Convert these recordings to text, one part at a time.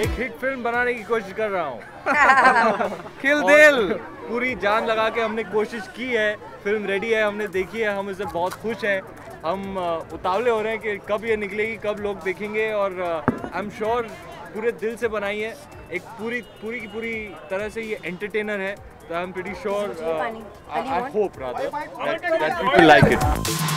एक hit film बनाने की कोशिश कर रहा हूँ। किल दिल पूरी जान लगा के हमने कोशिश की है फ़िल्म रेडी है हमने देखी है हम इससे बहुत खुश हैं। हम उतावले हो रहे हैं कि कब ये निकलेगी कब लोग देखेंगे और आई एम श्योर पूरे दिल से बनाई है। एक पूरी पूरी की पूरी तरह से ये एंटरटेनर है। तो I am pretty sure I hope rather that people like it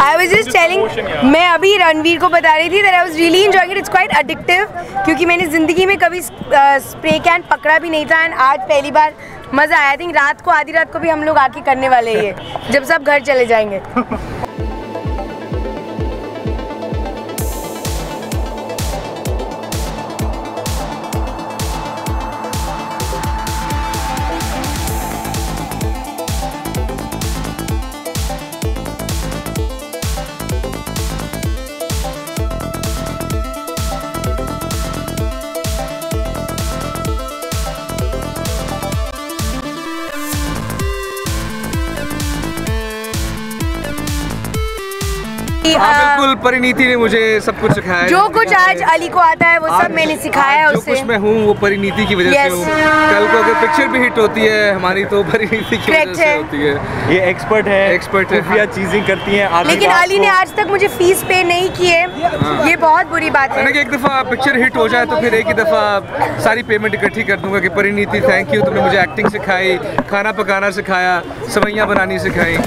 I was just telling मैं अभी रणवीर को बता रही थी that I was really enjoying it it's quite addictive क्योंकि मैंने ज़िंदगी में कभी स्प्रे कैन पकड़ा भी नहीं था एंड आज पहली बार मज़ा आया. आई थिंक रात को आधी रात को भी हम लोग आके करने वाले ही है जब सब घर चले जाएँगे. बिल्कुल परिणीति ने मुझे सब कुछ सिखाया जो कुछ आज अली को आता है वो सब मैंने सिखाया है जो कुछ मैं हूँ वो परिनीति की वजह Yes. से हूँ। कल को अगर पिक्चर भी हिट होती है हमारी तो परिनीति की वजह से होती है। ये एक्सपर्ट है Expert है, हाँ। चीज़ें करती हैं लेकिन अली ने आज तक मुझे फ़ीस पे नहीं की है। ये बहुत बुरी बात है। एक दफ़ा पिक्चर हिट हो जाए तो फिर एक ही दफ़ा सारी पेमेंट इकट्ठी कर दूँगा की परिनीति थैंक यू तुमने मुझे एक्टिंग सिखाई खाना पकाना सिखाया सवैया बनानी सिखाई।